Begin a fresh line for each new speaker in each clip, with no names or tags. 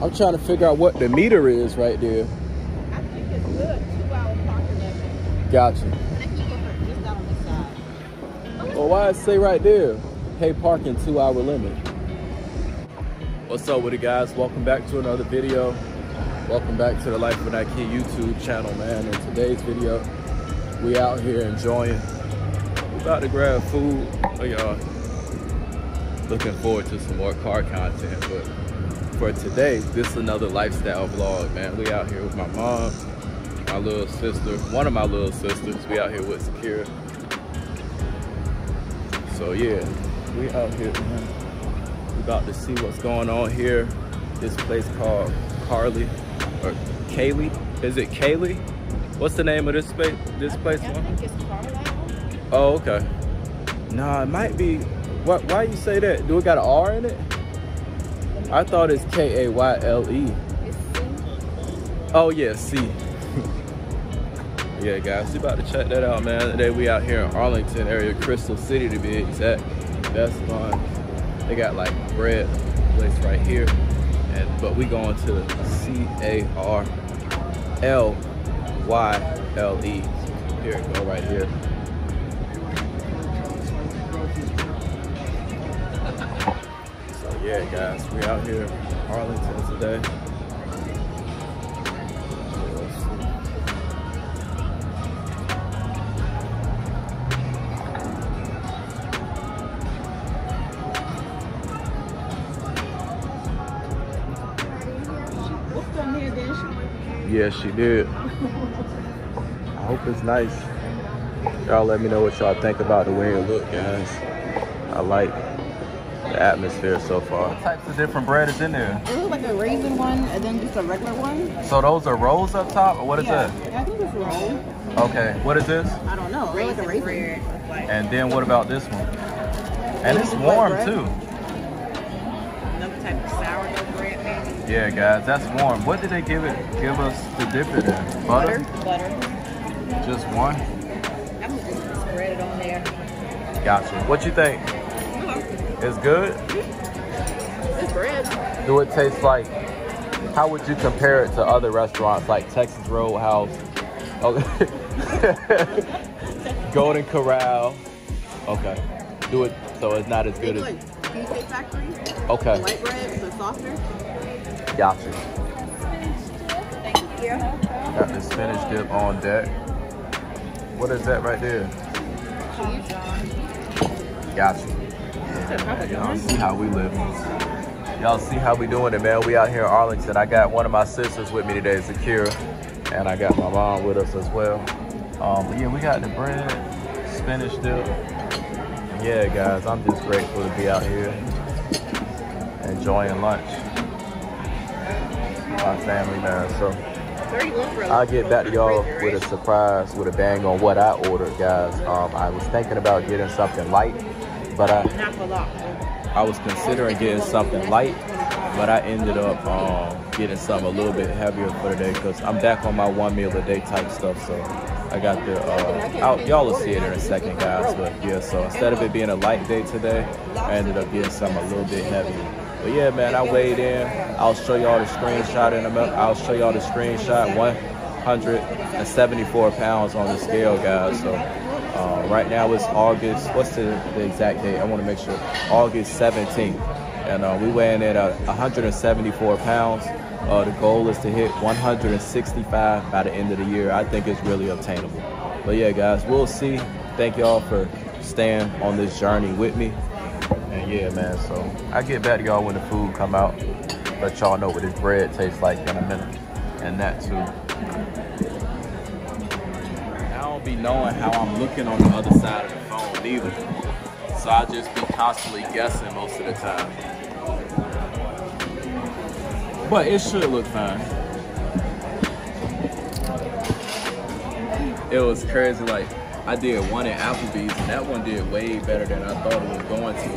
I'm trying to figure out what the meter is right there.
I think it's good. Two hour parking limit.
Gotcha.
And I can go for just on this side.
Well, why it say right there? Pay parking two hour limit. What's up with it guys? Welcome back to another video. Welcome back to the Life of an Kid YouTube channel, man. In today's video, we out here enjoying. We about to grab food. Oh, y'all. Looking forward to some more car content, but for today, this is another lifestyle vlog, man. We out here with my mom, my little sister, one of my little sisters. We out here with Sakira. So yeah, we out here, man. We about to see what's going on here. This place called Carly or Kaylee. Is it Kaylee? What's the name of this space? This place?
I think it's Carlisle.
Oh, okay. Nah, it might be. What? Why you say that? Do it got an R in it? I thought it's K A Y L E. Oh yeah, C. yeah, guys, we about to check that out, man. Today we out here in Arlington area, Crystal City to be exact. That's fun. They got like bread place right here, and but we going to C A R L Y L E. Here it go, right here. Yeah, guys, we out here in Arlington today.
Then?
Yeah, she did. I hope it's nice. Y'all let me know what y'all think about the way it look, guys. I like the atmosphere so far. What types of different bread is in there?
It looks like a raisin one and then just a regular one.
So those are rolls up top, or what is
yeah.
that?
I think it's roll.
Okay, what is this?
I don't know. It looks like a raisin.
And then what about this one? And it's
It's
warm too.
Another type of sourdough bread, maybe.
Yeah, guys, that's warm. What did they give it? Give us to dip it in? Butter?
Butter.
Just one?
I'm gonna just spread it on there.
Gotcha. What you think? It's good?
It's bread.
Do it taste like? How would you compare it to other restaurants like Texas Roadhouse, okay. Oh. Golden Corral? Okay. Do it so it's not as good as.
like Cheesecake Factory.
Okay.
The white bread, so softer.
Gotcha.
Thank you.
Got the spinach dip on deck. What is that right there? Gotcha. Y'all see how we live. Y'all see how we doing it, man. We out here in Arlington. I got one of my sisters with me today, Zakira, and I got my mom with us as well. Um, but yeah, we got the bread, spinach dip. Yeah, guys, I'm just grateful to be out here enjoying lunch. My family, man. So I'll get back to y'all with a surprise, with a bang on what I ordered, guys. Um, I was thinking about getting something light, but I
Not for long.
I was considering getting something light, but I ended up um, getting something a little bit heavier for today because I'm back on my one meal a day type stuff. So I got the, uh, y'all will see it in a second, guys. But yeah, so instead of it being a light day today, I ended up getting something a little bit heavier. But yeah, man, I weighed in. I'll show y'all the screenshot in a minute. I'll show y'all the screenshot. 174 pounds on the scale, guys. So uh, right now it's August. What's the, the exact date? I want to make sure. August 17th, and uh, we weighing in at 174 pounds. Uh, the goal is to hit 165 by the end of the year. I think it's really obtainable. But yeah, guys, we'll see. Thank y'all for staying on this journey with me. And yeah, man, so I get back to y'all when the food come out. Let y'all know what this bread tastes like in a minute. And that too. Be knowing how I'm looking on the other side of the phone either. So I just be constantly guessing most of the time. But it should look fine. It was crazy, like I did one at Applebee's and that one did way better than I thought it was going to.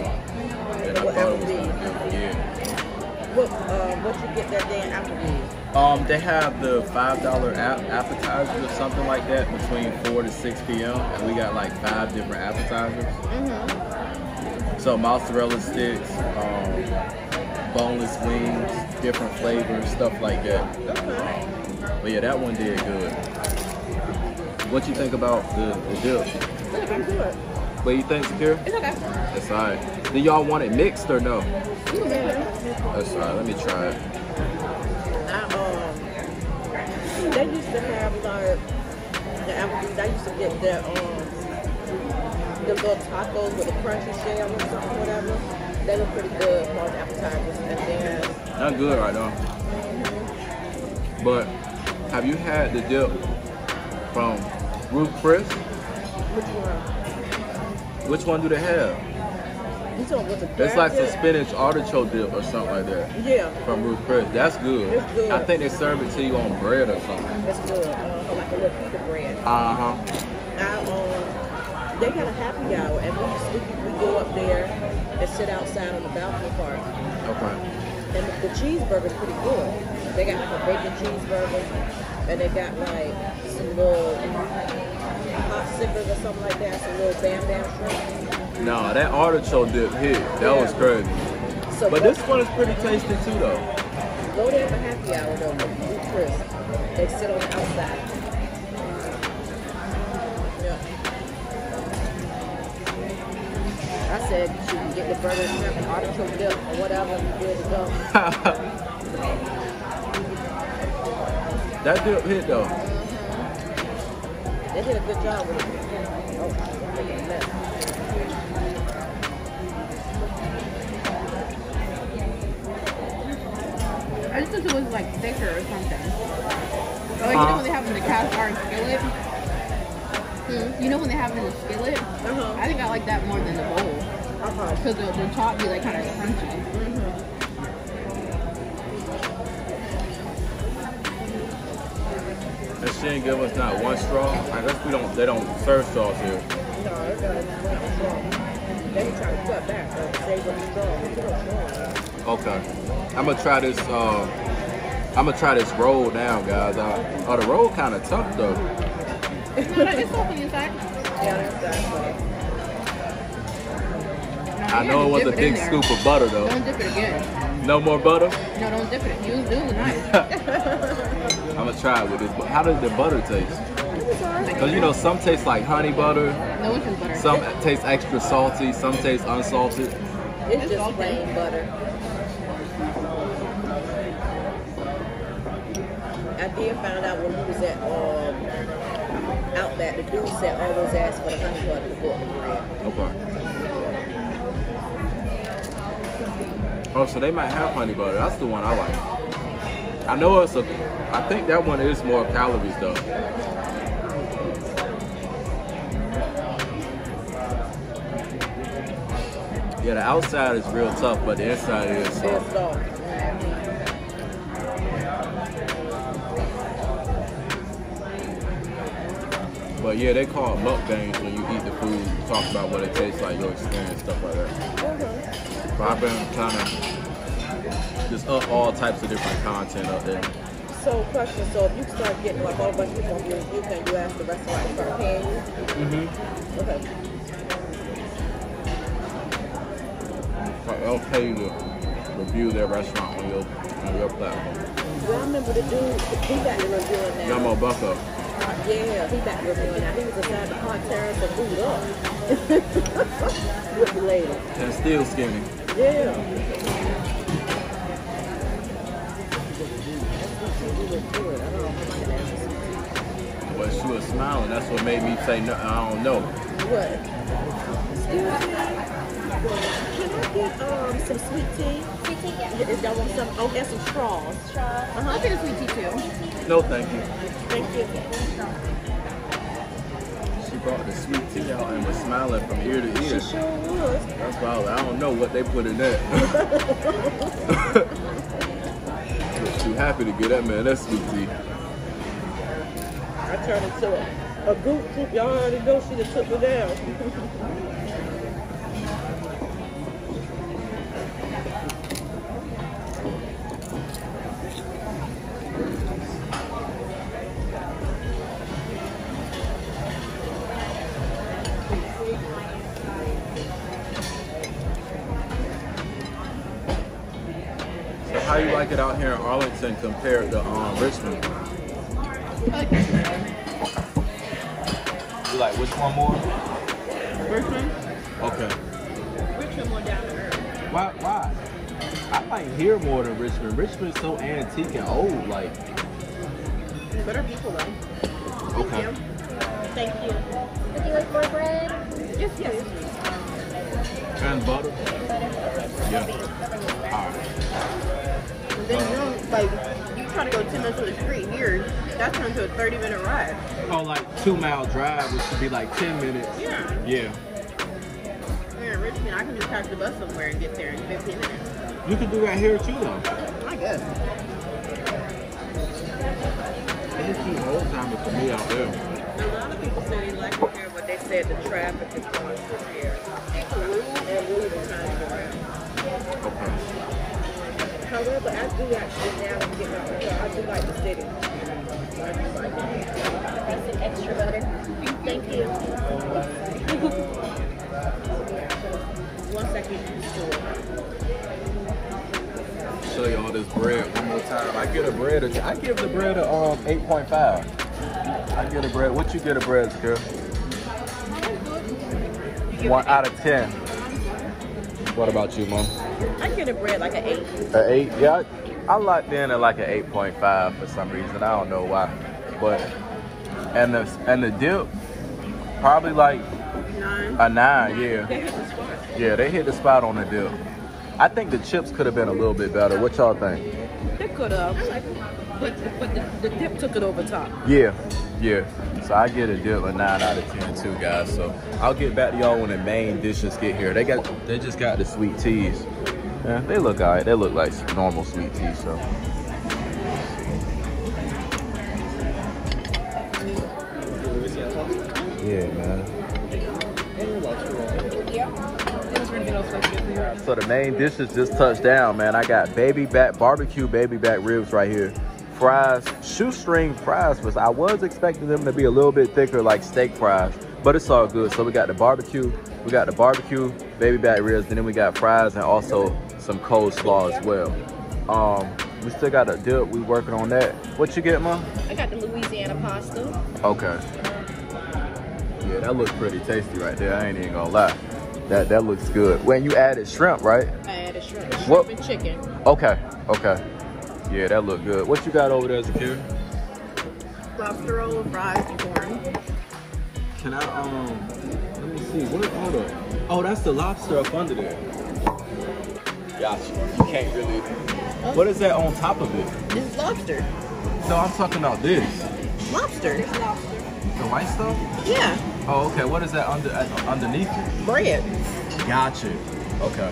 Than I thought it was gonna do. Yeah.
What, uh, what you get that day in Applebee's?
Um, they have the five dollar app appetizers or something like that between four to six p.m. and we got like five different appetizers.
Mm-hmm.
So mozzarella sticks, um, boneless wings, different flavors, stuff like that.
Okay.
But yeah, that one did good. What you think about the, the dip?
Look, I'm good.
What you think, Sakira?
It's okay.
That's alright. Do y'all want it mixed or no?
Make it.
That's alright. Let me try it.
They used to have like the Applebee's. I used to get their um the little tacos with the crunchy shell or something, whatever. They were pretty good for the appetizers. And then
Not good right now. But have you had the dip from Ruth Chris?
which one?
Which one do they have?
You talking with the
It's like some
dip?
spinach artichoke dip or something like that
Yeah,
from Ruth Chris. That's good.
It's good.
I think they serve it to you on bread or something.
it's good. Uh, like a little piece of bread.
Uh huh.
I, um, they got a happy hour, and we, we, we go up there and sit outside on the balcony part.
Okay.
And the, the cheeseburger's pretty good. They got like a bacon cheeseburger, and they got like some little hot sippers or something like that, some little bam bam shrimp.
No, that artichoke dip hit. That was crazy.
So
But this one is pretty tasty too, though.
go there for happy hour though, with Chris. They sit on the outside. Yeah. I said you should get the burger, shrimp, and artichoke dip or whatever, you're good to go.
that dip hit though.
They did a good job with it. Oh,
I just thought it was like thicker or something. Or, like, you
Uh.
know when they have it in the cast iron skillet? You know when they have it in the skillet?
Uh-huh.
I think I like that more than the bowl.
Uh-huh.
Because the, the top be like kind of crunchy.
And she didn't give us not one straw. I guess we don't. They don't serve straws here.
No, they got it strong. They try to cut back, but they were strong. They were strong.
Okay. I'm gonna try this. Uh, I'm gonna try this roll now, guys. Uh, oh, the roll kind of tough though.
no, no, it's open inside.
Yeah, that's that.
I know it was a big scoop of butter though.
Don't dip it again.
No more butter.
No, don't dip it. Use, use the knife.
I'm gonna try it with this. bu- How does the butter taste? Cause you know some taste like honey butter,
no, it's just butter.
some taste extra salty, some taste unsalted.
It's
It's
just plain butter. Did find out when we was at um, Outback, the dude said always ask for the honey butter to go with the bread.
Okay. Oh, so they might have honey butter. That's the one I like. I know it's a. I think that one is more calories though. Yeah, the outside is real tough, but the inside is
It's
soft. But yeah, they call it mukbangs when you eat the food, talk about what it tastes like, your experience, stuff like that. But I've been trying to just up all types of different content up there.
So, question. So, if you start getting like all a bunch of people on your review, can you ask the restaurant to start paying you?
Mm-hmm.
Okay.
They'll pay you to review their restaurant on your on your platform.
Well, I remember the dude, he to reviewing now.
Yamo Bucko.
Yeah, he back reviewing now. He was inside the car tearing some food up with the lady.
And still skinny.
Yeah. She was good. I don't know if I can answer
But she was smiling. That's what made me say no. I don't know.
What? Me. Can I get um some sweet tea?
Sweet tea, yeah.
If y'all want some, oh, and some straws.
Straws.
I'll take a sweet tea too.
No, thank you.
Thank you.
She brought the sweet tea out and was smiling from ear to ear.
She
ear.
sure was.
That's why I, I don't know what they put in that. Was Too happy to get that man that sweet tea.
I turned into a, a goop troop. Y'all already know she just took me down.
like it out here in Arlington compared to um, Richmond?
Like.
You like which one more?
Richmond.
Okay.
Richmond more down to earth.
Why? Why? I like here more than Richmond. Richmond's so antique and old. Like,
Better people though.
okay.
Thank you.
Would you like more bread?
Yes, yes.
And butter. Yeah. All right.
And then you don't like you try to go ten minutes to the street here. That turns to a thirty minute ride.
Oh, like two mile drive, which should be like ten minutes.
Yeah.
Yeah.
Here in Richmond, I can just catch the bus somewhere and get there in fifteen minutes.
You can do that here too, though.
I guess.
It's too old time for me out there.
A lot of people say they like it here, but they said the traffic is constant here. And we were trying to get around.
Okay.
However, I do actually now when get my car, I do like the city. I do like it.
Take some extra butter. Thank you.
Once I get used to it.
Show you all this bread one more time. I get a bread. A, I give the bread a um 8.5. I get a bread. What you get a bread, girl? One out of ten. What about you, mom?
Get a bread like an eight.
An eight? Yeah, I, I locked in at like an eight point five for some reason. I don't know why, but and the and the dip probably like
Nine.
a nine. Yeah,
They hit the spot.
yeah, they hit the spot on the dip. I think the chips could have been a little bit better. What y'all think?
They could have. But, but the, the dip took it over top.
Yeah, yeah. So I get a dip a nine out of ten too, guys. So I'll get back to y'all when the main dishes get here. They got they just got the sweet teas. Yeah, they look alright. They look like normal sweet tea, So. Yeah, man. So the main dishes just touched down, man. I got baby back barbecue baby back ribs right here. Fries, shoestring fries, but I was expecting them to be a little bit thicker like steak fries, but it's all good. So we got the barbecue, we got the barbecue baby back ribs, and then we got fries and also some coleslaw as well. Um, we still got a dip. We working on that. What you get, mom?
I got the Louisiana pasta.
Okay. Yeah, that looks pretty tasty right there. I ain't even gonna lie. That that looks good. When you added shrimp, right?
I added shrimp, shrimp
What?
and chicken.
Okay, okay. Yeah, that look good. What you got over there, Zakir?
Lobster roll, fries, and corn.
Can I um let me see. What hold up. Oh, that's the lobster up under there. Gotcha. You can't really What is that on top of it?
This is lobster.
No, I'm talking about this.
Lobster.
The white stuff?
Yeah.
Oh, okay. What is that under uh, underneath it?
Bread.
Gotcha. Okay.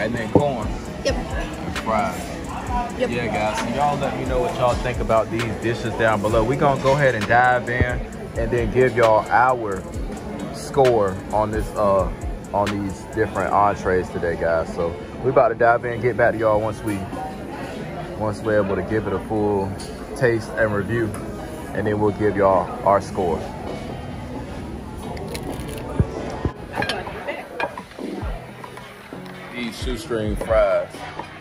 And then corn
Yep.
and fries.
Yep.
Yeah, guys. So y'all let me know what y'all think about these dishes down below. We're gonna go ahead and dive in and then give y'all our score on this uh on these different entrees today, guys. So we about to dive in, get back to y'all once we once we're able to give it a full taste and review, and then we'll give y'all our score. These shoestring fries.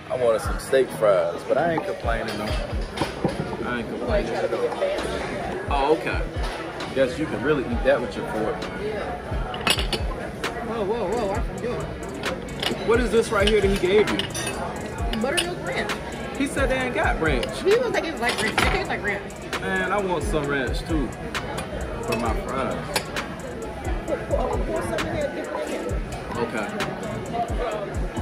I wanted some steak fries, but I ain't complaining though. I ain't complaining at all. Oh, okay. Guess you can really eat that with your fork.
Whoa, whoa, whoa. I can do it.
What is this right here that he gave you?
Buttermilk ranch.
He said they ain't got ranch.
He was like, it's like ranch. It tastes like ranch.
Man, I want some ranch too for my fries.
Pour some in there, dip it in there.
Okay.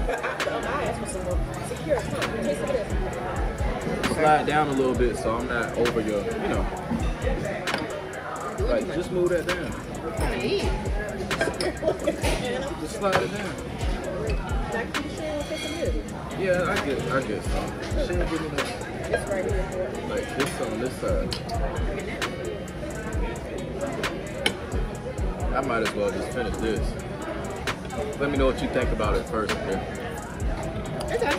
But I, I asked for some more. Zakira, come, taste of this.
Slide down a little bit so I'm not over your, you know. Like, just move that down.
Kind of eat.
Just slide it down.
Like you sharing with some here.
Yeah, I get, I get some. She ain't give me no,
It's right here.
like this on this side. I might as well just finish this. Let me know what you think about it first, okay?
Okay.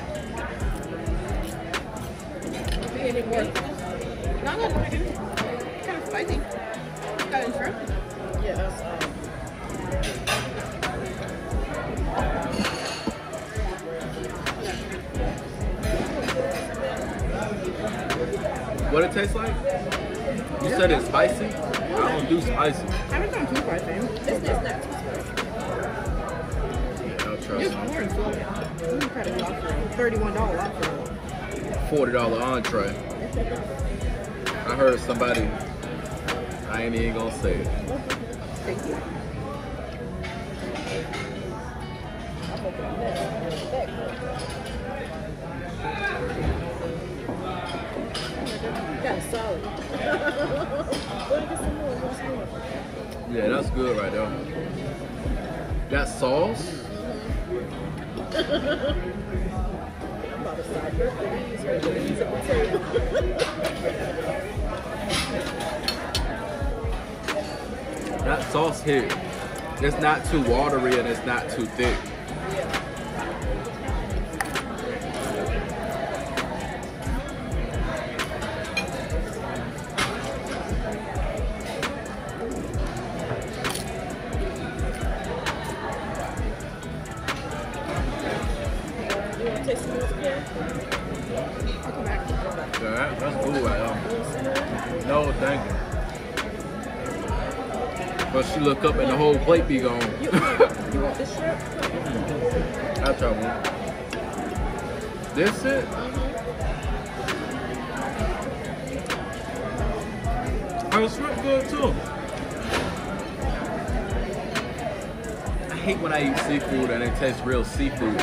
Be any more? No, no, no. Kind of spicy. Got it shrimp? Yeah, that's um.
What it tastes like? You said it's spicy? I don't do spicy.
I haven't done too spicy.
It's, it's not too spicy.
I'll try
It's more than so. You try to. Thirty-one dollar lobster.
Forty dollar entree. I heard somebody. I ain't even gonna say it.
Thank you.
More?
Yeah, that's good right there. That sauce. That sauce here. It's not too watery and it's not too thick. Plate be gone.
You, you want this shrimp?
I'll try one. This it? Oh, shrimp good too. I hate when I eat seafood and it tastes real seafood.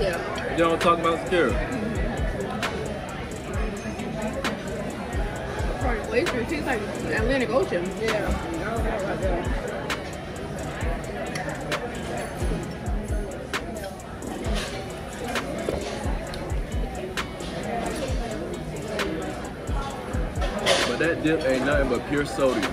Yeah.
You know what I'm talking about, Zakira?
Probably glacier. It tastes like Atlantic Ocean.
Yeah. I don't know right there.
But that dip ain't nothing but pure sodium.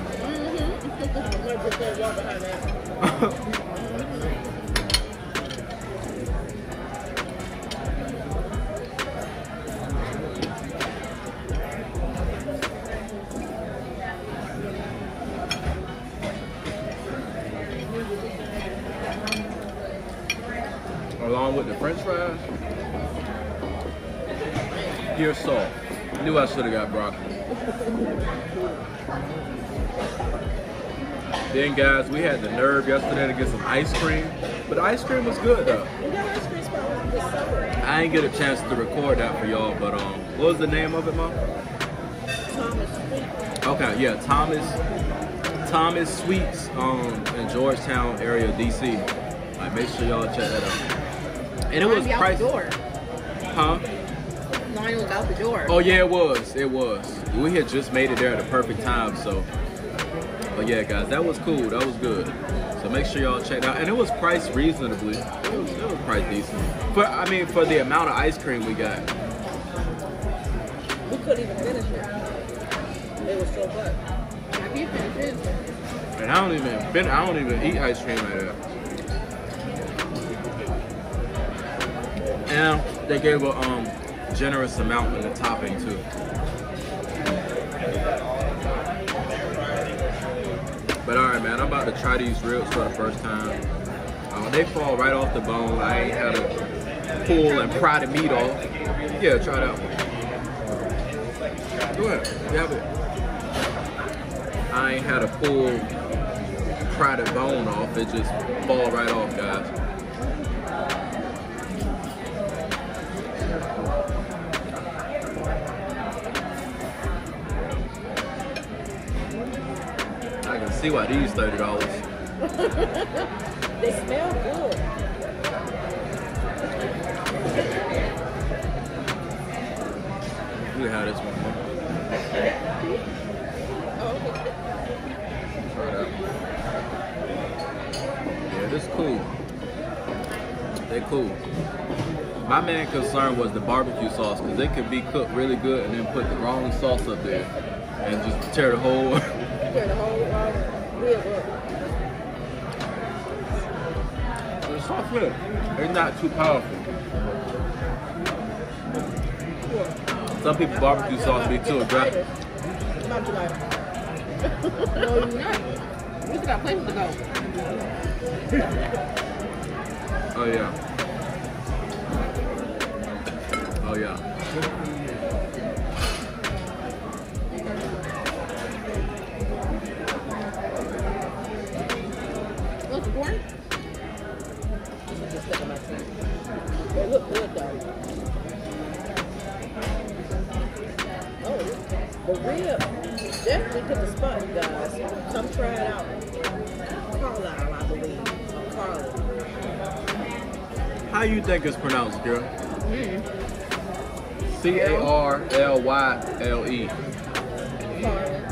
Along with the french fries. Pure salt. Knew I should have got broccoli. Then guys, we had the nerve yesterday to get some ice cream. But ice cream was good though.
We got ice cream spot around this summer.
I ain't get a chance to record that for y'all, but um what was the name of it, Mom?
Thomas.
Okay, yeah, Thomas Thomas Sweets um in Georgetown area, DC. Like make sure y'all check that out. And it was
be out
priced,
the door.
huh?
Line was out the door.
Oh yeah, it was. It was. We had just made it there at the perfect time, so. But yeah, guys, that was cool. That was good. So make sure y'all check it out. And it was priced reasonably. It was, it was priced decent. For I mean, for the amount of ice cream we got.
We couldn't even finish it. It was so good.
I.
And I don't even been. I don't even eat ice cream like that. And they gave a um generous amount in the topping too. But all right, man, I'm about to try these ribs for the first time. Uh, they fall right off the bone. I ain't had to pull and pry the meat off. Yeah, try that one. Go ahead, have it. I ain't had to pull, pry the bone off. It just fall right off, guys. I can see why these thirty dollars.
They smell good.
Can have this one.
Oh, okay.
Try it out. Yeah, this cool. They cool. My main concern was the barbecue sauce because they could be cooked really good and then put the wrong sauce up there and just tear the whole.
Tear the whole
flip. They're not too powerful. Some people barbecue sauce be too aggressive.
No, you not. We still got places to go.
oh yeah. Oh yeah.
What's born? look. They look good though. Oh, the rib definitely hit the spot, you guys. Come try it out. Carlisle, I believe. Carlisle.
How you think it's pronounced, girl? Mm. C A R L Y L E.
Carlisle.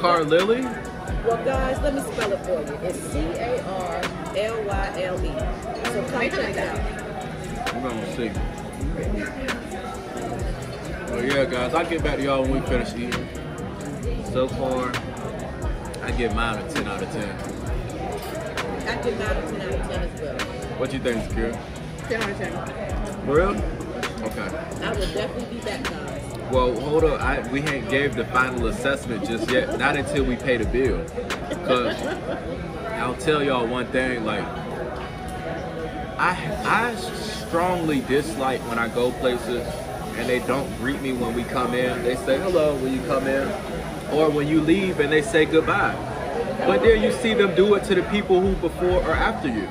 Carlisle.
Well, guys, let me spell it for you. It's C A R L Y L E. So come
Make
check it out.
We're gonna see. Well, yeah, guys, I'll get back to y'all when we finish eating. So far, I give mine a 10 out of 10.
I give mine a 10 out of 10 as well.
What you think, Zakira?
10 out of 10.
For real? Okay.
I will definitely be back, guys.
Well, hold up. I, we ain't gave the final assessment just yet. Not until we pay the bill. Cause I'll tell y'all one thing. Like, I I strongly dislike when I go places and they don't greet me when we come in. They say hello when you come in, or when you leave and they say goodbye. But then you see them do it to the people who before or after you.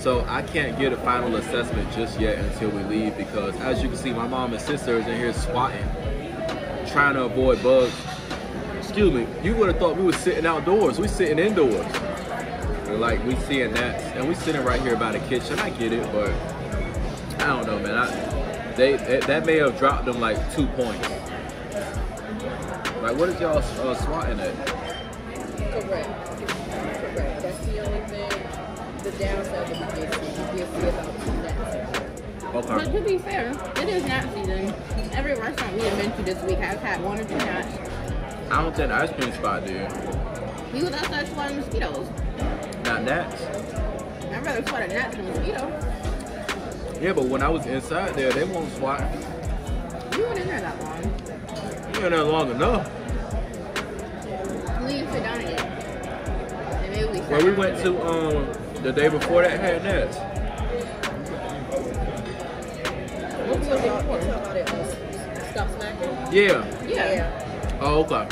So I can't get a final assessment just yet until we leave because as you can see, my mom and sister is in here swatting, trying to avoid bugs. Excuse me, you would have thought we was sitting outdoors. We sitting indoors. We're like we seeing gnats and we sitting right here by the kitchen. I get it, but I don't know, man. I, they that, that may have dropped them like two points. Like what is y'all uh, swatting at?
Correct. Downside that we did see. About two gnats.
But to be fair, it is nut season. Every restaurant we have been to this week has had one or two nuts.
I don't think the ice cream spot did.
We was outside swatting mosquitoes.
Not gnats.
I'd rather swat a gnat than a mosquito.
Yeah, but when I was inside there, they won't swat.
We weren't in there that long.
You in there long enough.
We to sit down again. And maybe we sat
Where we went to um the day before that had gnats.
What was it? You about it? uh, Stop smacking?
Yeah.
Yeah.
Oh, okay.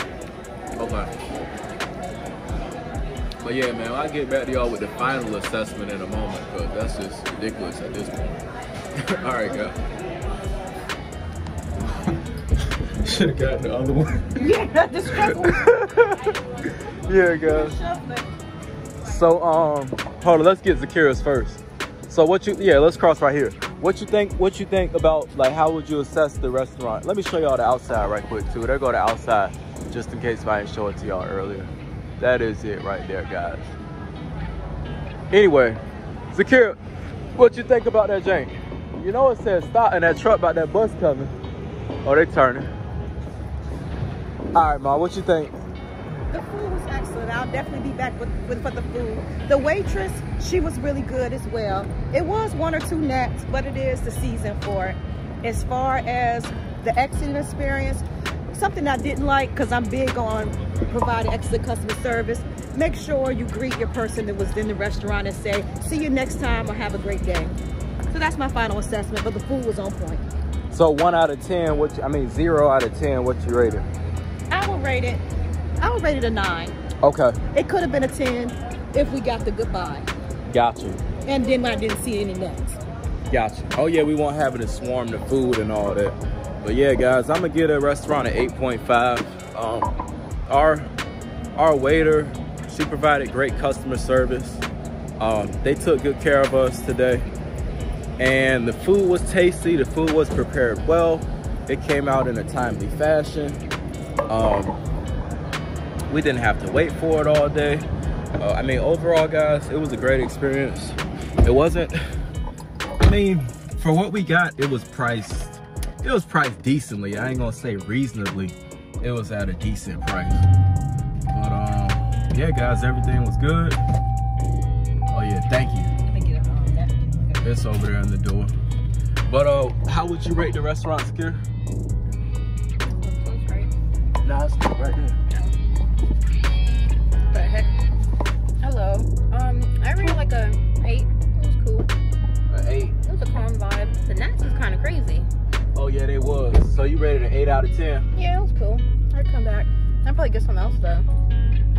Okay. But yeah, man, I'll get back to y'all with the final assessment in a moment, because that's just ridiculous at this point. All right, go. Should have gotten the other one.
Yeah, the struggle.
yeah, guys. So, um, hold on, let's get Zakira's first. So what you, yeah, let's cross right here. What you think, what you think about, like, how would you assess the restaurant? Let me show y'all the outside right quick, too. There go the outside, just in case if I didn't show it to y'all earlier. That is it right there, guys. Anyway, Zakira, what you think about that jank? You know it says stop in that truck about that bus coming. Oh, they turning. All right, Ma, what you think?
The food was excellent. I'll definitely be back with, with for the food. The waitress, she was really good as well. It was one or two gnats, but it is the season for it. As far as the excellent experience, something I didn't like because I'm big on providing excellent customer service. Make sure you greet your person that was in the restaurant and say, "See you next time" or "Have a great day." So that's my final assessment. But the food was on point.
So one out of ten, what you, I mean zero out of ten, what you rated?
I would rate it. I would rate it a nine.
Okay,
It could have been a ten if we got the goodbye.
got you,
And then I didn't see any nuts.
got you. Oh yeah, we won't have it to swarm the food and all that. But yeah, guys, I'm gonna give a restaurant an 8.5. Um, our our waiter, she provided great customer service. Um, they took good care of us today, and the food was tasty. The food was prepared well. It came out in a timely fashion. Um, we didn't have to wait for it all day. Uh, I mean, overall, guys, it was a great experience. It wasn't. I mean, for what we got, it was priced. It was priced decently. I ain't gonna say reasonably. It was at a decent price. But um, yeah, guys, everything was good. Oh yeah, thank you. It's over there in the door. But uh, how would you rate the restaurant, Zakira?
Close.
Nah, it's right there.
Hello. Um, I rated like a eight. It was cool.
An eight.
It was a calm vibe. The nuts is kind of crazy.
Oh yeah, they was. So you rated an eight out of ten.
Yeah, it was cool. I'd come back. I'd probably get something else though.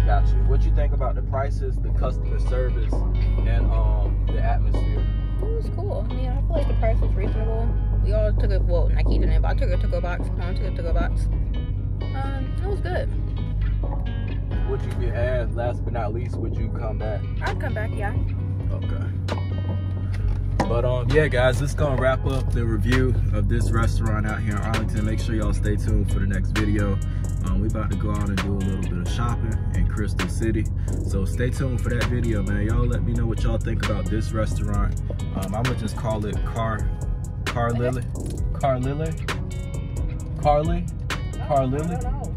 Got you. What you think about the prices, the customer service, and um the atmosphere?
It was cool. Yeah, I feel like the price was reasonable. we all took it. Well, Nike didn't, but I took it to go box. Mom took it to go box. Um, it was good.
Would you be last but not least, would you come back?
I'd come back, yeah.
Okay. But um, yeah, guys, this gonna wrap up the review of this restaurant out here in Arlington. Make sure y'all stay tuned for the next video. Um, we about to go out and do a little bit of shopping in Crystal City. So stay tuned for that video, man. Y'all let me know what y'all think about this restaurant. Um, I'm gonna just call it Car Car Lily. Car Lily? Carly? Car Lily?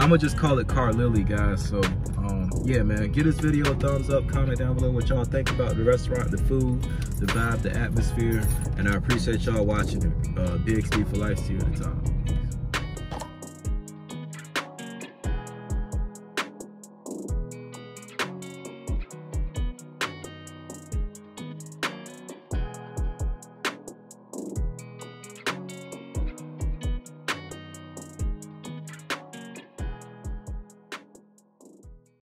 I'm gonna just call it Car Lily, guys. So, um, yeah, man, give this video a thumbs up. Comment down below what y'all think about the restaurant, the food, the vibe, the atmosphere, and I appreciate y'all watching. Uh, BXD for life. See you at the top.